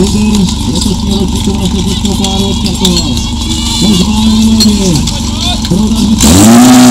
Lubín letošního ročníku Vlasteckého plánu odstartoval. Rozbálil Lubín. Prodat